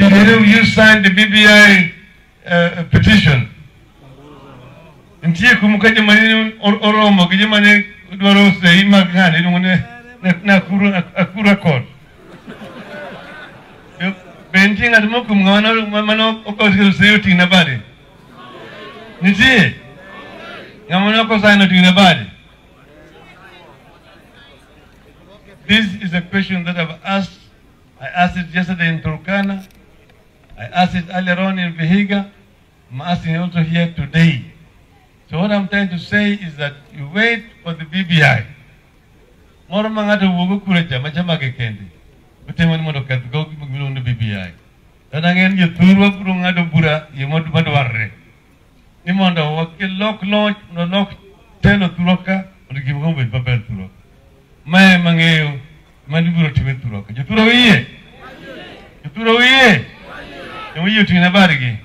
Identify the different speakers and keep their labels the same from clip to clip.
Speaker 1: Did any of you sign the BBI uh, petition? Ntie kumuka joma ne or- oromo ne dwaro sei mag ng'ane iluongo ni Nakuru Akura. Yo, Be nitie ng'at mokum ng'ama mane okoso sei oting'na bade? Nitie? Ng'ama ne okosaino oting'na bade? This is a question that I've asked. I asked it yesterday in Turkana. I asked it earlier on in Vihiga. I'm asking also here today. So what I'm trying to say is that you wait for the BBI. Moro ma ng'ato wuogo kure cha machama ke kende. Utemo ni mondo keth go gimiluongo ni BBI. Kata ng'eny jothurwa biro ng'ado bura yo madwarre. Ni mondo wakel lok loch, mondo lok telo thurwa ka, mondo gik moko obed maber thurwa ka. Mae mang'eyo mani biro time thurwa ka. Jothurwa uyie? Jothurwa uyie? Joma yie oting'na badgi.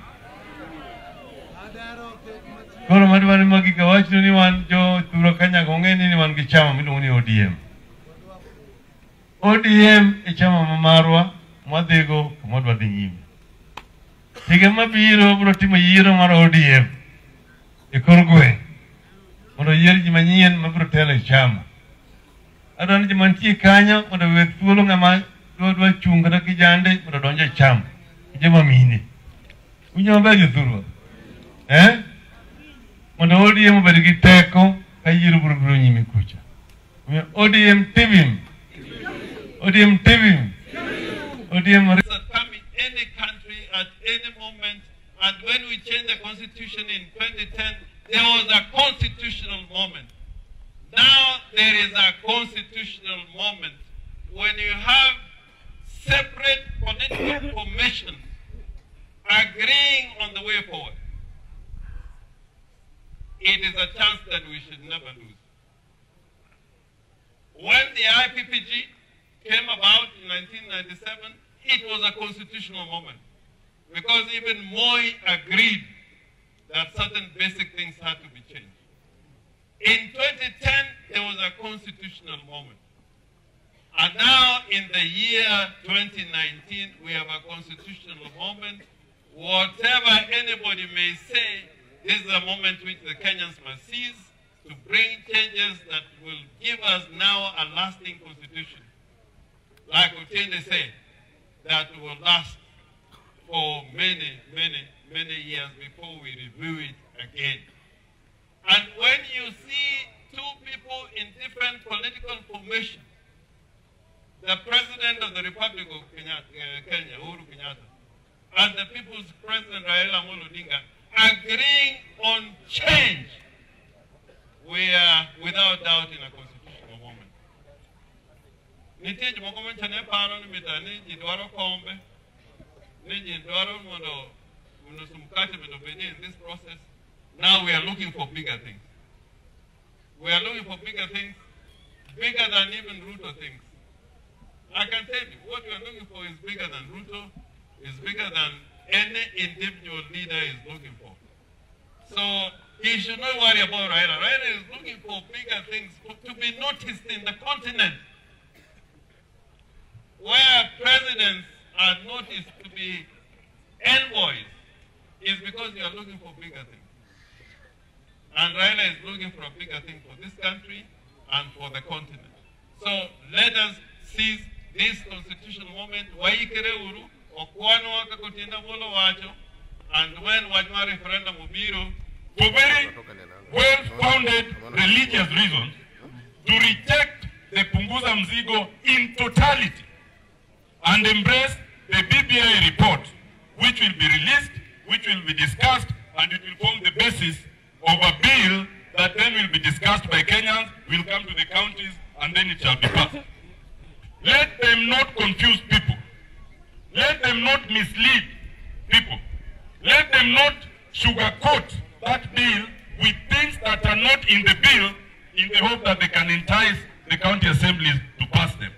Speaker 1: Koro madwaro ni magi kawacho ni wan jo thuro kanyaga ong'e ni wan gi chama miluongo ODM. ODM e chama ma marwa mwadhigo kuma dwa dhi nyime. Higa mabiro biro timo yiero mar ODM e kor gweng' mondo oyier ji manyien mabiro telo e chama. Adwaro ni joma nitie kanyo mondo we thuolo ng'ama dwa dwa chung' kata kijande mondo odonj e chama. Joma mine. Winjo maber. Eh? mondo ODM obed teko ka yiero biro kucha. Omiyo ODM tibim. ODM tibim. ODM
Speaker 2: come in any country at any moment. And when we changed the constitution in 2010, there was a constitutional moment. Now there is a constitutional moment when you have separate political formations a chance that we should never lose. When the IPPG came about in 1997, it was a constitutional moment because even Moi agreed that certain basic things had to be changed. In 2010, there was a constitutional moment. And now, in the year 2019, we have a constitutional moment. Whatever anybody may say, this is a moment which the Kenyans must seize to bring changes that will give us now a lasting constitution. Like Otiende said, that will last for many, many, many years before we review it again. And when you see two people in different political formations, the President of the Republic of Kenya, uh, Kenya Uhuru Kenyatta, and the People's President Raila Odinga agreeing on change, we are without doubt in a constitutional moment. Nitie jomoko manyiso ne ni mita ni ji kombe, ni ji dwaro mondo mondo in this process. Now we are looking for bigger things. We are looking for bigger things, bigger than even Ruto things. I can tell you, what we are looking for is bigger than Ruto, is bigger than any individual leader is looking for. So he should not worry about Raila. Raila is looking for bigger things to be noticed in the continent. Where presidents are noticed to be envoys is because they are looking for bigger things. And Raila is looking for a bigger thing for this country and for the continent. So let us seize this constitutional moment. Waikere uru, okwano waka kutinda bolo wacho, and when wajma referendum ubiro,
Speaker 3: for very well-founded religious reasons to reject the Punguza Mzigo in totality and embrace the BBI report, which will be released, which will be discussed, and it will form the basis of a bill that then will be discussed by Kenyans, will come to the counties, and then it shall be passed. Let them not confuse people. Let them not mislead people. Let them not sugarcoat that bill with things that are not in the bill in the hope that they can entice the county assemblies to pass them.